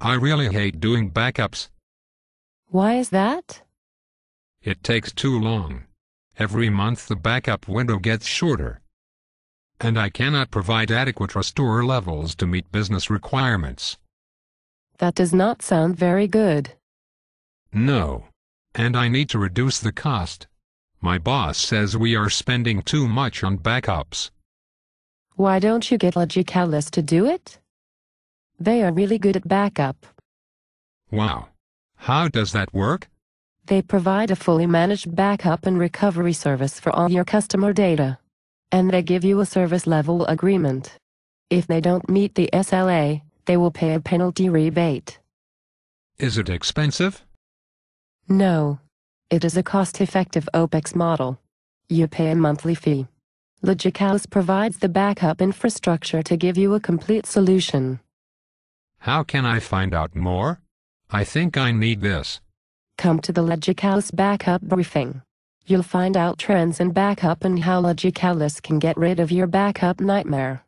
I really hate doing backups. Why is that? It takes too long. Every month the backup window gets shorter. And I cannot provide adequate restore levels to meet business requirements. That does not sound very good. No. And I need to reduce the cost. My boss says we are spending too much on backups. Why don't you get Logicalis to do it? They are really good at backup. Wow. How does that work? They provide a fully managed backup and recovery service for all your customer data. And they give you a service level agreement. If they don't meet the SLA, they will pay a penalty rebate. Is it expensive? No. It is a cost-effective OPEX model. You pay a monthly fee. Logicalis provides the backup infrastructure to give you a complete solution. How can I find out more? I think I need this. Come to the Logicalis backup briefing. You'll find out trends in backup and how Logicalis can get rid of your backup nightmare.